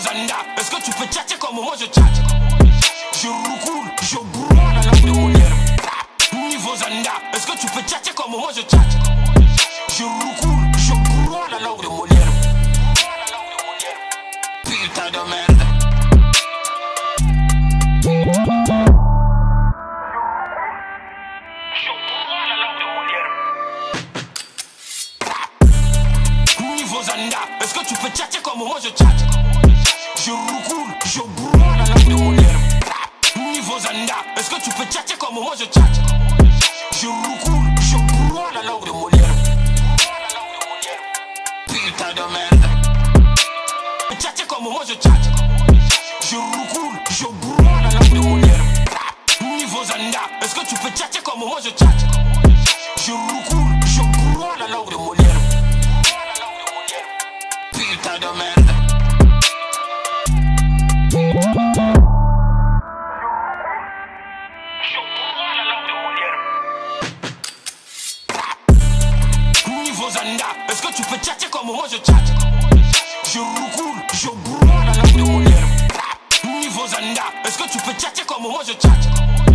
Zanda, est-ce que tu peux tchatcher comme moi je tchatche Je roule, je brûle la langue de mon Niveau Zanda, est-ce que tu peux tchatcher comme moi je tchatche Je roule, je brûle la langue de mon Putain de merde Est-ce que tu peux tchatcher comme moi je tchatche Je roule, je brûle la langue de mon Niveau Zanda, est-ce que tu peux tchatcher comme moi je tchatche Je roule, je la langue de mon Putain de merde. Comme moi je tchatche Je roule, je brûle la langue de mon Niveau Zanda, est-ce que tu peux tchatcher comme moi je tchatche Je roule, Putain de merde. Niveau Zanda, est-ce que tu peux tchatcher comme moi je tchatche Je roule, je brûle la langue de mon Niveau Zanda, est-ce que tu peux tchatcher comme moi je tchatche